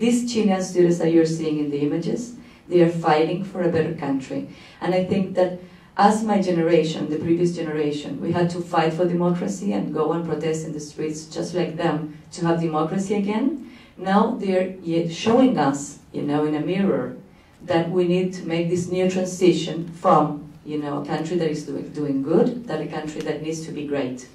These Chilean students that you're seeing in the images, they are fighting for a better country. And I think that as my generation, the previous generation, we had to fight for democracy and go and protest in the streets just like them to have democracy again. Now they're showing us, you know, in a mirror that we need to make this new transition from, you know, a country that is doing, doing good, that a country that needs to be great.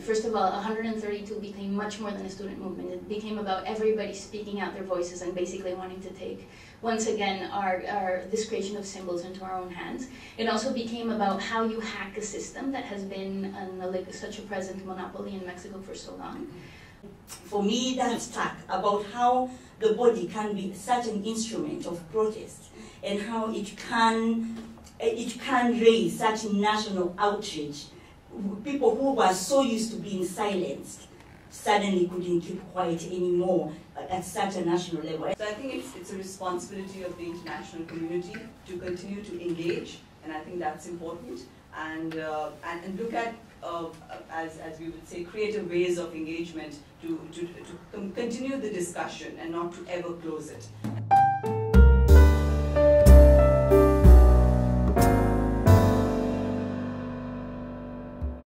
First of all, 132 became much more than a student movement. It became about everybody speaking out their voices and basically wanting to take, once again, our, our this creation of symbols into our own hands. It also became about how you hack a system that has been an, such a present monopoly in Mexico for so long. For me, that's stuck about how the body can be such an instrument of protest and how it can, it can raise such national outrage people who were so used to being silenced suddenly couldn't keep quiet anymore at such a national level. So I think it's, it's a responsibility of the international community to continue to engage, and I think that's important, and, uh, and, and, look at, uh, as, as we would say, creative ways of engagement to, to, to continue the discussion and not to ever close it.